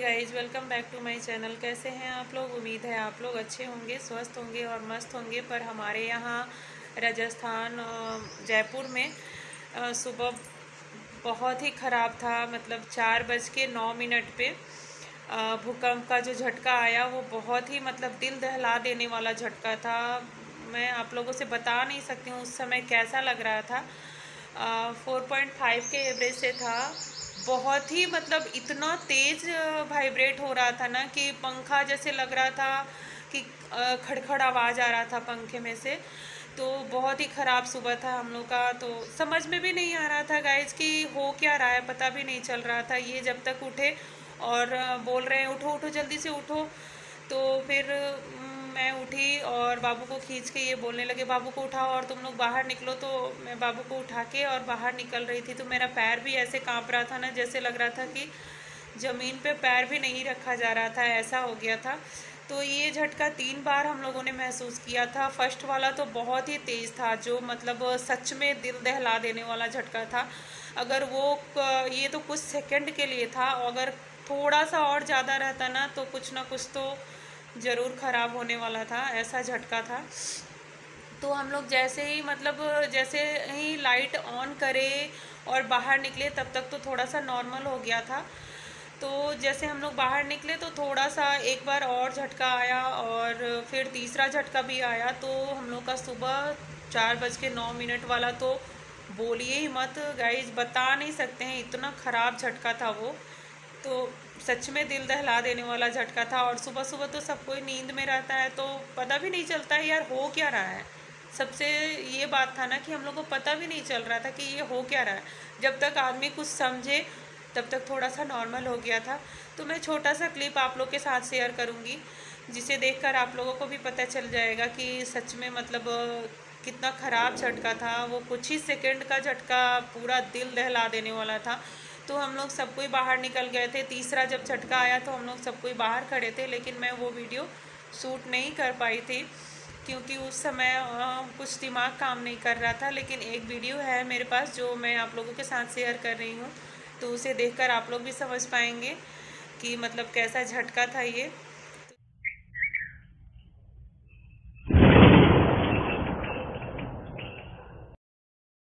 Guys welcome back to my channel कैसे हैं आप लोग? उम्मीद है आप लोग अच्छे होंगे, स्वस्थ होंगे और मस्त होंगे। पर हमारे यहाँ राजस्थान जयपुर में सुबह बहुत ही ख़राब था। मतलब चार बज के नौ मिनट पे भूकंप का जो झटका आया, वो बहुत ही मतलब दिल दहला देने वाला झटका था। मैं आप लोगों से बता नहीं सकती हूँ उस समय कैसा लग रहा था। फोर पॉइंट फाइव के एवरेज से था। बहुत ही मतलब इतना तेज़ वाइब्रेट हो रहा था ना कि पंखा जैसे लग रहा था कि खड़खड़ आवाज़ आ रहा था पंखे में से। तो बहुत ही ख़राब सुबह था हम लोग का। तो समझ में भी नहीं आ रहा था गाइज़ कि हो क्या रहा है, पता भी नहीं चल रहा था। ये जब तक उठे और बोल रहे हैं, उठो उठो, जल्दी से उठो। तो फिर मैं उठी और बाबू को खींच के ये बोलने लगे, बाबू को उठाओ और तुम लोग बाहर निकलो। तो मैं बाबू को उठा के और बाहर निकल रही थी। तो मेरा पैर भी ऐसे काँप रहा था ना, जैसे लग रहा था कि ज़मीन पे पैर भी नहीं रखा जा रहा था, ऐसा हो गया था। तो ये झटका तीन बार हम लोगों ने महसूस किया था। फ़र्स्ट वाला तो बहुत ही तेज़ था, जो मतलब सच में दिल दहला देने वाला झटका था। अगर वो ये तो कुछ सेकंड के लिए था। अगर थोड़ा सा और ज़्यादा रहता ना तो कुछ ना कुछ तो ज़रूर ख़राब होने वाला था, ऐसा झटका था। तो हम लोग जैसे ही मतलब जैसे ही लाइट ऑन करे और बाहर निकले, तब तक तो थोड़ा सा नॉर्मल हो गया था। तो जैसे हम लोग बाहर निकले तो थोड़ा सा एक बार और झटका आया और फिर तीसरा झटका भी आया। तो हम लोग का सुबह चार बज के नौ मिनट वाला तो बोलिए ही मत। गाइज़ बता नहीं सकते हैं, इतना ख़राब झटका था वो। सच में दिल दहला देने वाला झटका था और सुबह सुबह तो सब कोई नींद में रहता है तो पता भी नहीं चलता है यार हो क्या रहा है। सबसे ये बात था ना कि हम लोग को पता भी नहीं चल रहा था कि ये हो क्या रहा है। जब तक आदमी कुछ समझे, तब तक थोड़ा सा नॉर्मल हो गया था। तो मैं छोटा सा क्लिप आप लोग के साथ शेयर करूँगी, जिसे देखकर आप लोगों को भी पता चल जाएगा कि सच में मतलब कितना ख़राब झटका था, वो कुछ ही सेकंड का झटका पूरा दिल दहला देने वाला था। तो हम लोग सब कोई बाहर निकल गए थे। तीसरा जब झटका आया तो हम लोग सब कोई बाहर खड़े थे, लेकिन मैं वो वीडियो शूट नहीं कर पाई थी, क्योंकि उस समय कुछ दिमाग काम नहीं कर रहा था। लेकिन एक वीडियो है मेरे पास जो मैं आप लोगों के साथ शेयर कर रही हूँ। तो उसे देखकर आप लोग भी समझ पाएँगे कि मतलब कैसा झटका था ये।